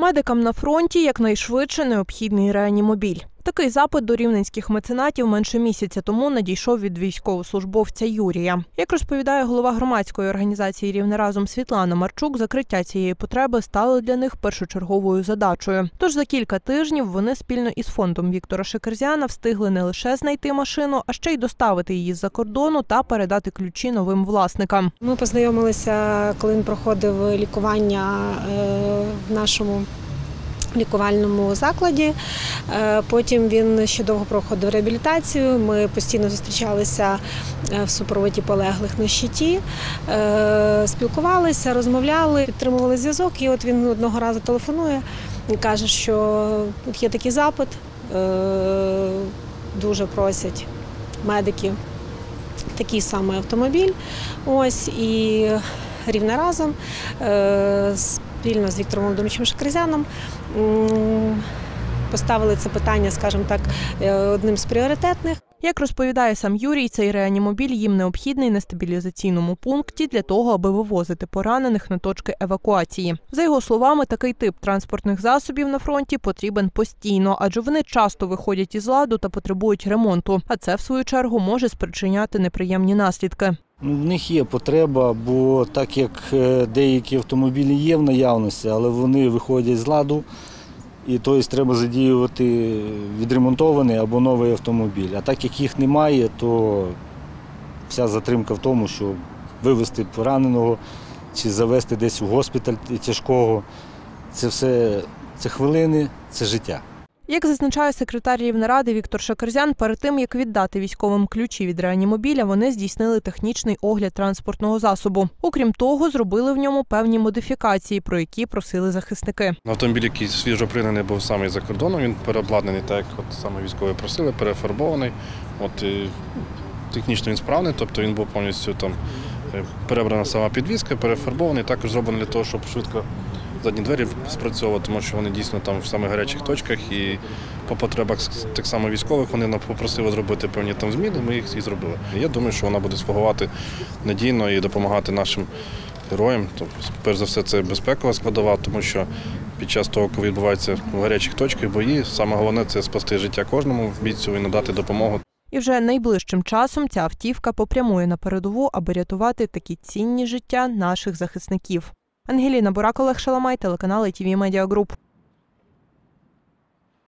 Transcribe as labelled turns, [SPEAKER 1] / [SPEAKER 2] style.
[SPEAKER 1] Медикам на фронті якнайшвидше необхідний реанімобіль. Такий запит до рівненських меценатів менше місяця тому надійшов від військовослужбовця Юрія. Як розповідає голова громадської організації Рівне разом Світлана Марчук, закриття цієї потреби стало для них першочерговою задачею. Тож за кілька тижнів вони спільно із фондом Віктора Шекерзяна встигли не лише знайти машину, а ще й доставити її з-за кордону та передати ключі новим власникам.
[SPEAKER 2] Ми познайомилися, коли він проходив лікування е, в нашому лікувальному закладі. Е, Потім він ще довго проходив реабілітацію. Ми постійно зустрічалися е, в супроводі полеглих на щиті, е, спілкувалися, розмовляли, підтримували зв'язок. І от він одного разу телефонує і каже, що є такий запит, дуже просять медиків такий самий автомобіль. Ось і рівне разом е, спільно з Віктором Володимировичем Шакризяном поставили це питання, скажімо так, е, одним з пріоритетних.
[SPEAKER 1] Як розповідає сам Юрій, цей реанімобіль їм необхідний на стабілізаційному пункті для того, аби вивозити поранених на точки евакуації. За його словами, такий тип транспортних засобів на фронті потрібен постійно, адже вони часто виходять із ладу та потребують ремонту. А це в свою чергу може спричиняти неприємні наслідки.
[SPEAKER 3] Ну, в них є потреба, бо так як е, деякі автомобілі є в наявності, але вони виходять з ладу, і тобто треба задіювати відремонтований або новий автомобіль. А так як їх немає, то вся затримка в тому, що вивезти пораненого чи завести десь в госпіталь тяжкого. Це все це хвилини, це життя.
[SPEAKER 1] Як зазначає секретар Рівнеради Віктор Шакерзян, перед тим як віддати військовим ключі від реанімобіля, вони здійснили технічний огляд транспортного засобу. Окрім того, зробили в ньому певні модифікації, про які просили захисники.
[SPEAKER 4] Автомобіль, який свіжо пригнаний був саме за кордоном, він переобладнаний так, як от саме військові просили, перефарбований. От, технічно він справний, тобто він був повністю там е, перебрана сама підвізка, перефарбований, також зроблений для того, щоб швидко задні двері спрацьовувати, тому що вони дійсно там в самих гарячих точках і по потребах так само військових вони нам попросили зробити певні там зміни, ми їх і зробили. Я думаю, що вона буде слугувати надійно і допомагати нашим героям. Тобто, перш за все, це безпекова складова, тому що під час того, коли відбуваються в гарячих точках бої, саме головне це спасти життя кожному бійцю і надати допомогу.
[SPEAKER 1] І вже найближчим часом ця автівка попрямує на передову, аби рятувати такі цінні життя наших захисників. Ангеліна Бурак, Олег Шаламай, телеканал Media Group.